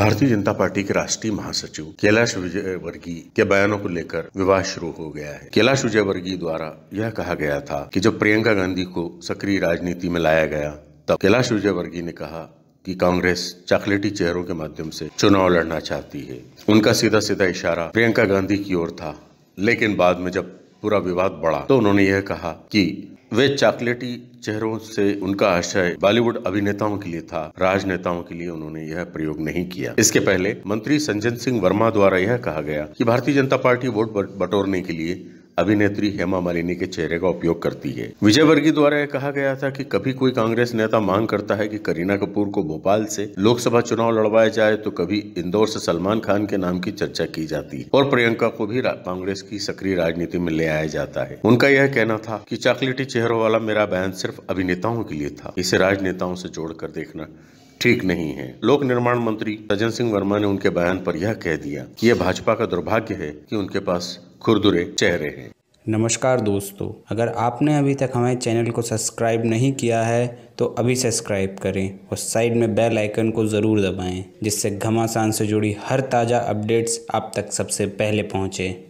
Bharatiya Janata party के राष्ट्रीय महासचिव कैलाश विजयवर्गीय के बयानों को लेकर विवाद शुरू हो गया है। कैलाश विजयवर्गीय द्वारा यह कहा गया था कि जब प्रियंका गांधी को सक्रिय राजनीति में लाया गया, तब कैलाश विजयवर्गीय ने कहा कि कांग्रेस चॉकलेटी चेहरों के माध्यम से चुनाव लड़ना चाहती है। उनका सीधा सीधा इशारा प्रियंका गांधी की ओर था। लेकिन बाद में जब पूरा विवाद बढ़ा। तो उन्होंने यह कहा कि वे चॉकलेटी चेहरों से उनका आशय बॉलीवुड अभिनेताओं के लिए था। राजनेताओं के लिए उन्होंने यह प्रयोग नहीं किया। इसके पहले मंत्री संजय सिंह वर्मा द्वारा यह कहा गया कि भारतीय जनता पार्टी वोट बटोरने के लिए अभिनेत्री हेमा मालिनी के चेहरे का उपयोग करती है। विजय वर्गीय द्वारा यह कहा गया था कि कभी कोई कांग्रेस नेता मांग करता है कि करीना कपूर को भोपाल से लोकसभा चुनाव लड़वाया जाए तो कभी इंदौर से सलमान खान के नाम की चर्चा की जाती है और प्रियंका को भी कांग्रेस की सक्रिय राजनीति में ले आया जाता है। उनका यह कहना था की चॉकलेटी चेहरों वाला मेरा बयान सिर्फ़ अभिनेताओं के लिए था। इसे राजनेताओं से जोड़कर देखना ठीक नहीं है। लोक निर्माण मंत्री सज्जन सिंह वर्मा ने उनके बयान पर यह कह दिया कि यह भाजपा का दुर्भाग्य है कि उनके पास खुरदुरे चेहरे हैं। नमस्कार दोस्तों, अगर आपने अभी तक हमारे चैनल को सब्सक्राइब नहीं किया है तो अभी सब्सक्राइब करें और साइड में बेल आइकन को ज़रूर दबाएँ, जिससे घमासान से जुड़ी हर ताज़ा अपडेट्स आप तक सबसे पहले पहुँचें।